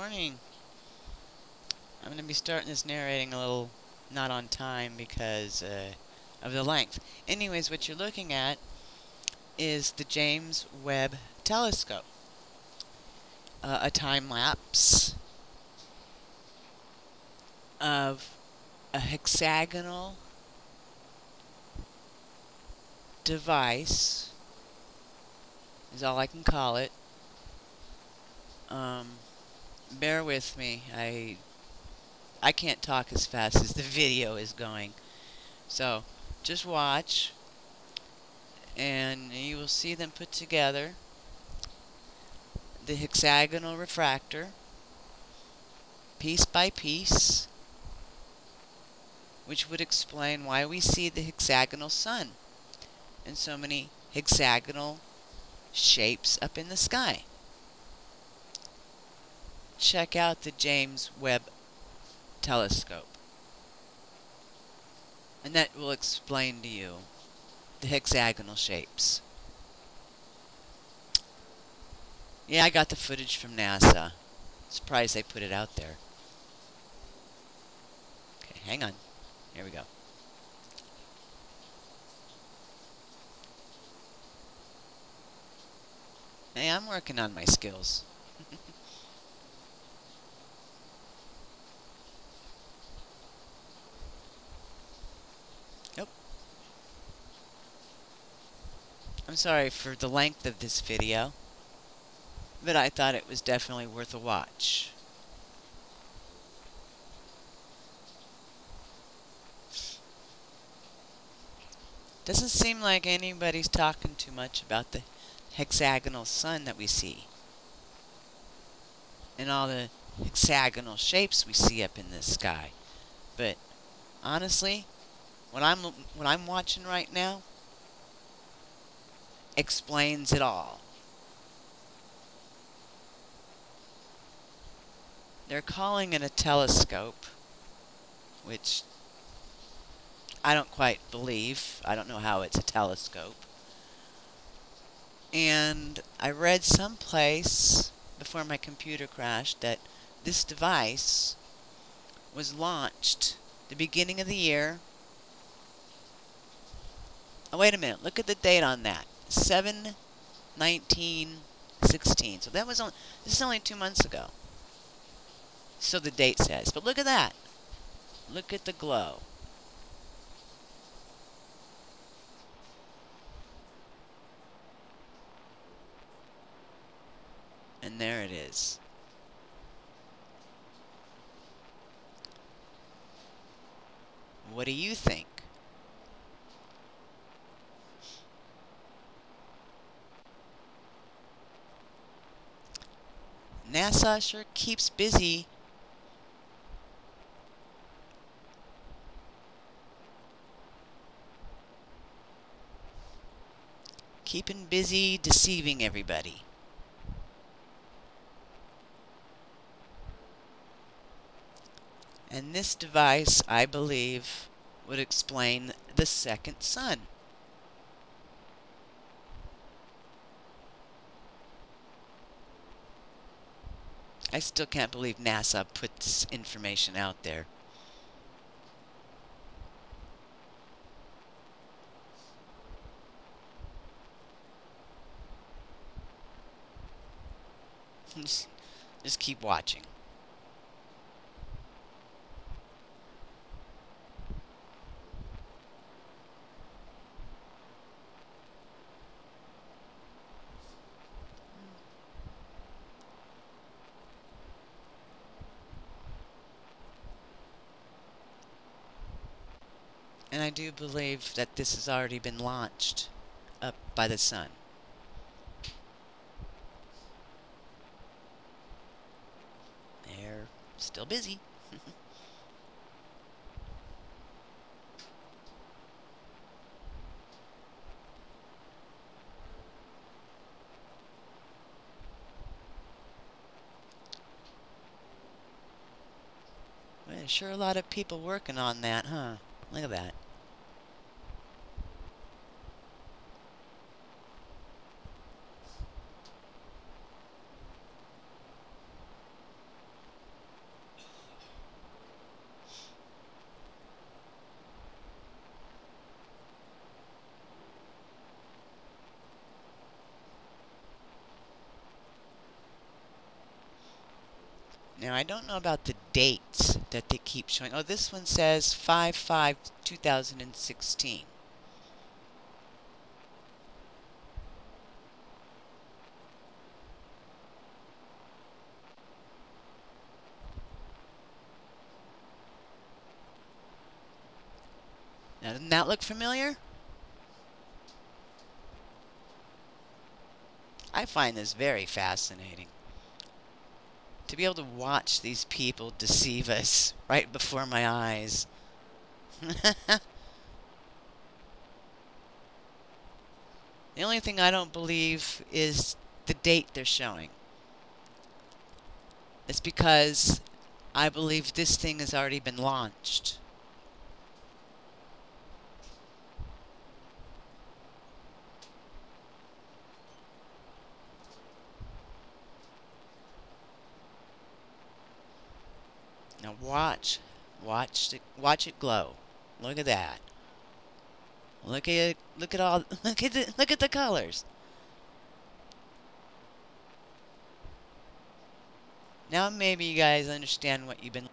morning. I'm going to be starting this narrating a little not on time because uh, of the length. Anyways, what you're looking at is the James Webb Telescope. Uh, a time lapse of a hexagonal device is all I can call it. Um, bear with me. I I can't talk as fast as the video is going. So, just watch and you will see them put together. The hexagonal refractor piece by piece which would explain why we see the hexagonal sun and so many hexagonal shapes up in the sky. Check out the James Webb telescope. And that will explain to you the hexagonal shapes. Yeah, I got the footage from NASA. Surprised they put it out there. Okay, hang on. Here we go. Hey, I'm working on my skills. I'm sorry for the length of this video, but I thought it was definitely worth a watch. Doesn't seem like anybody's talking too much about the hexagonal sun that we see. And all the hexagonal shapes we see up in the sky. But honestly, what I'm what I'm watching right now explains it all. They're calling it a telescope, which I don't quite believe. I don't know how it's a telescope. And I read someplace before my computer crashed that this device was launched the beginning of the year. Oh, wait a minute. Look at the date on that. 7 19 16. So that was only, this is only two months ago. So the date says. But look at that. Look at the glow. And there it is. What do you think? NASA sure keeps busy. Keeping busy deceiving everybody. And this device, I believe, would explain the second sun. I still can't believe NASA put this information out there. just, just keep watching. And I do believe that this has already been launched up by the sun. They're still busy. well, sure a lot of people working on that, huh? Look at that. Now, I don't know about the dates that they keep showing. Oh, this one says 5 5 2016. Now, doesn't that look familiar? I find this very fascinating. To be able to watch these people deceive us right before my eyes. the only thing I don't believe is the date they're showing. It's because I believe this thing has already been launched. Now watch, watch it, watch it glow. Look at that. Look at look at all, look at the, look at the colors. Now maybe you guys understand what you've been